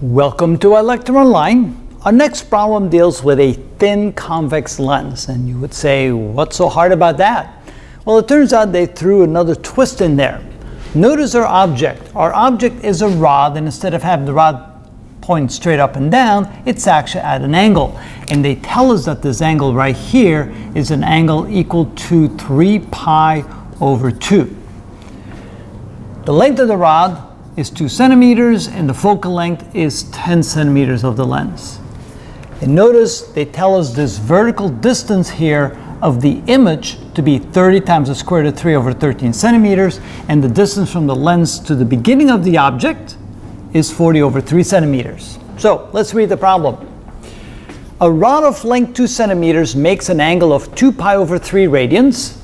Welcome to iLecture Online. Our next problem deals with a thin convex lens. And you would say, what's so hard about that? Well, it turns out they threw another twist in there. Notice our object. Our object is a rod, and instead of having the rod point straight up and down, it's actually at an angle. And they tell us that this angle right here is an angle equal to 3 pi over 2. The length of the rod is 2 centimeters and the focal length is 10 centimeters of the lens. And notice they tell us this vertical distance here of the image to be 30 times the square root of 3 over 13 centimeters and the distance from the lens to the beginning of the object is 40 over 3 centimeters. So let's read the problem. A rod of length 2 centimeters makes an angle of 2 pi over 3 radians.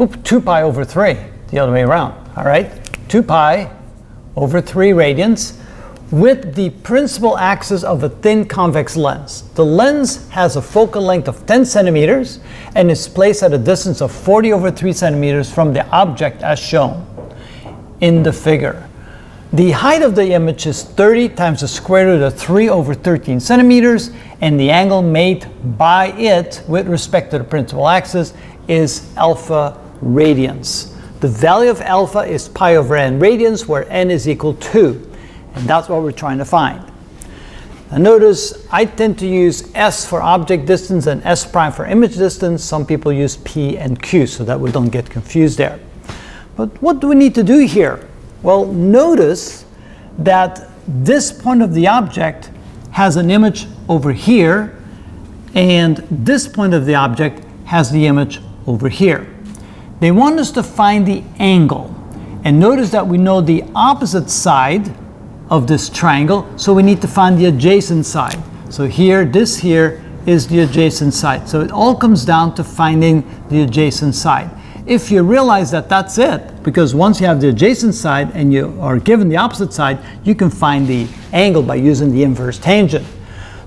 Oop, 2 pi over 3, the other way around, all right? 2 pi over 3 radians with the principal axis of a thin convex lens. The lens has a focal length of 10 centimeters and is placed at a distance of 40 over 3 centimeters from the object as shown in the figure. The height of the image is 30 times the square root of 3 over 13 centimeters, and the angle made by it with respect to the principal axis is alpha radians. The value of alpha is pi over n radians, where n is equal to. And that's what we're trying to find. Now notice I tend to use s for object distance and s prime for image distance. Some people use p and q so that we don't get confused there. But what do we need to do here? Well, notice that this point of the object has an image over here, and this point of the object has the image over here. They want us to find the angle. And notice that we know the opposite side of this triangle, so we need to find the adjacent side. So here, this here is the adjacent side. So it all comes down to finding the adjacent side. If you realize that that's it, because once you have the adjacent side and you are given the opposite side, you can find the angle by using the inverse tangent.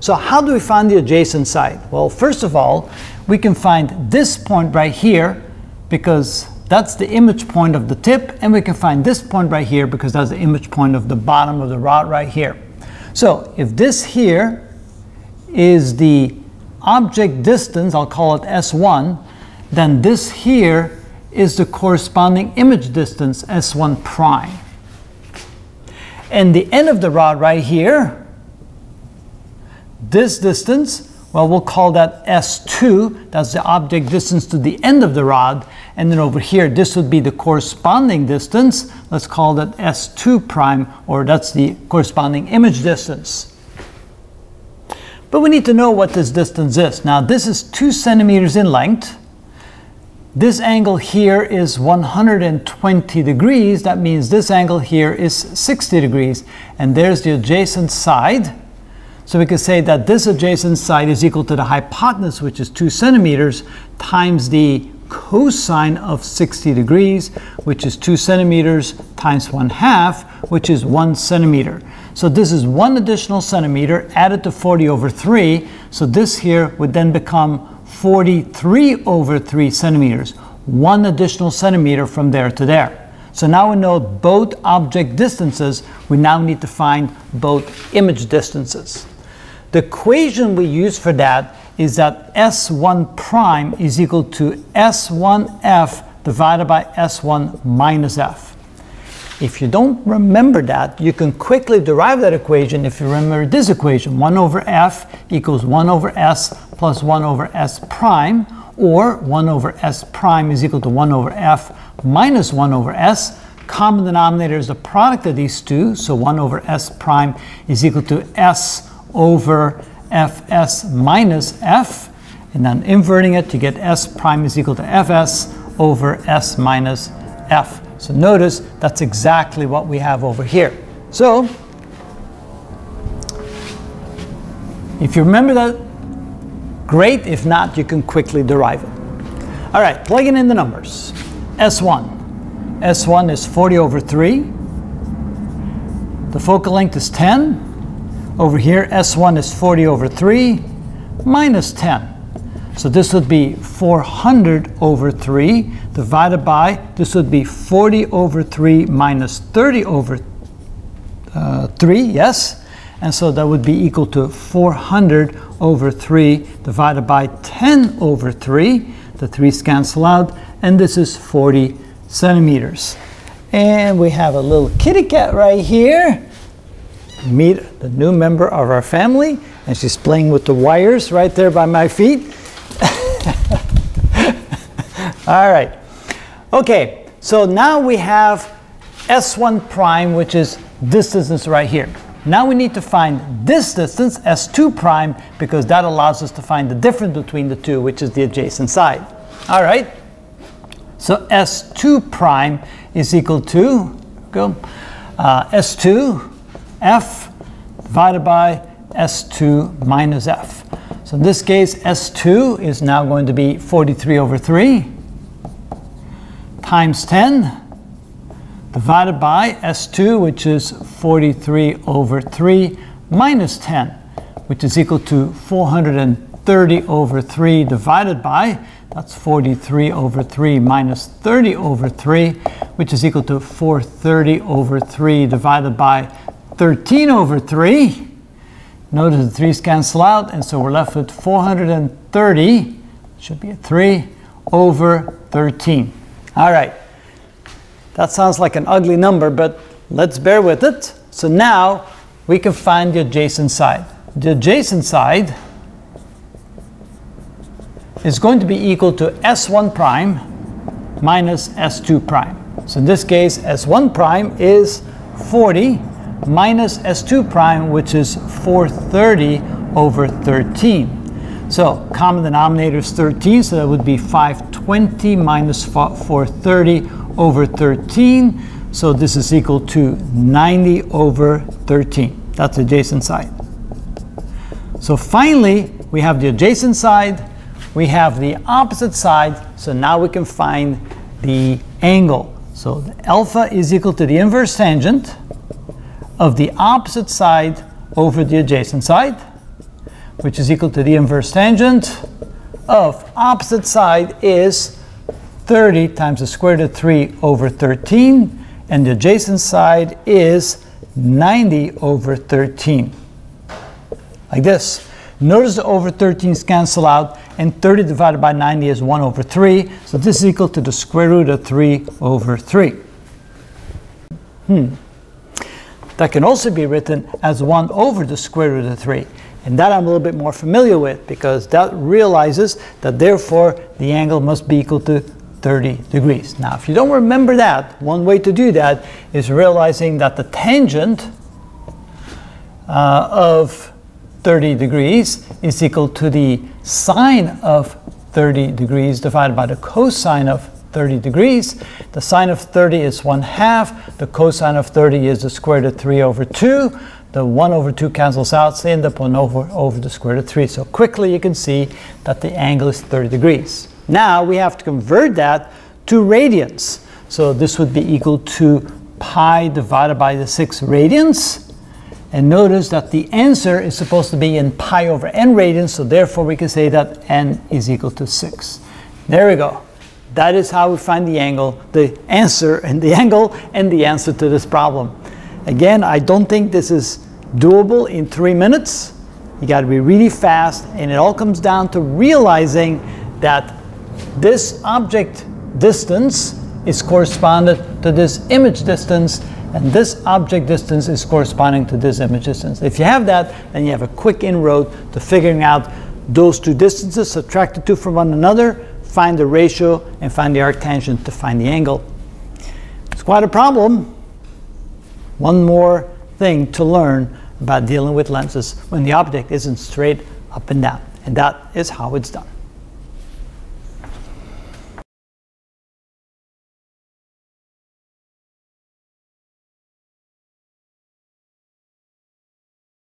So how do we find the adjacent side? Well, first of all, we can find this point right here because that's the image point of the tip, and we can find this point right here because that's the image point of the bottom of the rod right here. So if this here is the object distance, I'll call it S1, then this here is the corresponding image distance, S1 prime. And the end of the rod right here, this distance well, we'll call that S2. That's the object distance to the end of the rod. And then over here, this would be the corresponding distance. Let's call that S2 prime, or that's the corresponding image distance. But we need to know what this distance is. Now, this is 2 centimeters in length. This angle here is 120 degrees. That means this angle here is 60 degrees. And there's the adjacent side. So we could say that this adjacent side is equal to the hypotenuse, which is 2 centimeters, times the cosine of 60 degrees, which is 2 centimeters times 1 half, which is 1 centimeter. So this is 1 additional centimeter added to 40 over 3. So this here would then become 43 over 3 centimeters, 1 additional centimeter from there to there. So now we know both object distances. We now need to find both image distances. The equation we use for that is that S1 prime is equal to S1F divided by S1 minus F. If you don't remember that, you can quickly derive that equation if you remember this equation. 1 over F equals 1 over S plus 1 over S prime, or 1 over S prime is equal to 1 over F minus 1 over S. Common denominator is the product of these two, so 1 over S prime is equal to S over fs minus f, and then inverting it to get s prime is equal to fs over s minus f. So notice that's exactly what we have over here. So if you remember that, great. If not, you can quickly derive it. All right, plugging in the numbers. S1. S1 is 40 over 3. The focal length is 10. Over here, S1 is 40 over 3 minus 10. So this would be 400 over 3 divided by, this would be 40 over 3 minus 30 over uh, 3, yes. And so that would be equal to 400 over 3 divided by 10 over 3. The 3's cancel out, and this is 40 centimeters. And we have a little kitty cat right here. Meet the new member of our family, and she's playing with the wires right there by my feet. All right. Okay, so now we have S1 prime, which is this distance right here. Now we need to find this distance, S2 prime, because that allows us to find the difference between the two, which is the adjacent side. All right. So S2 prime is equal to, go, uh, S2 F divided by S2 minus F. So in this case, S2 is now going to be 43 over 3 times 10 divided by S2, which is 43 over 3 minus 10, which is equal to 430 over 3 divided by, that's 43 over 3 minus 30 over 3, which is equal to 430 over 3 divided by 13 over 3. Notice the 3's cancel out, and so we're left with 430, should be a 3, over 13. All right. That sounds like an ugly number, but let's bear with it. So now we can find the adjacent side. The adjacent side is going to be equal to S1 prime minus S2 prime. So in this case, S1 prime is 40 minus S2 prime, which is 430 over 13. So common denominator is 13, so that would be 520 minus 430 over 13. So this is equal to 90 over 13. That's the adjacent side. So finally, we have the adjacent side, we have the opposite side, so now we can find the angle. So alpha is equal to the inverse tangent of the opposite side over the adjacent side, which is equal to the inverse tangent of opposite side is 30 times the square root of 3 over 13, and the adjacent side is 90 over 13. Like this. Notice the over 13's cancel out, and 30 divided by 90 is 1 over 3, so this is equal to the square root of 3 over 3. Hmm. That can also be written as 1 over the square root of 3. And that I'm a little bit more familiar with because that realizes that therefore the angle must be equal to 30 degrees. Now, if you don't remember that, one way to do that is realizing that the tangent uh, of 30 degrees is equal to the sine of 30 degrees divided by the cosine of 30 degrees. The sine of 30 is 1 half. The cosine of 30 is the square root of 3 over 2. The 1 over 2 cancels out, so you end up on over, over the square root of 3. So quickly you can see that the angle is 30 degrees. Now we have to convert that to radians. So this would be equal to pi divided by the 6 radians. And notice that the answer is supposed to be in pi over n radians, so therefore we can say that n is equal to 6. There we go. That is how we find the angle, the answer and the angle and the answer to this problem. Again, I don't think this is doable in three minutes. You got to be really fast, and it all comes down to realizing that this object distance is corresponded to this image distance, and this object distance is corresponding to this image distance. If you have that, then you have a quick inroad to figuring out those two distances, subtract the two from one another, find the ratio, and find the arctangent to find the angle. It's quite a problem. One more thing to learn about dealing with lenses when the object isn't straight up and down. And that is how it's done.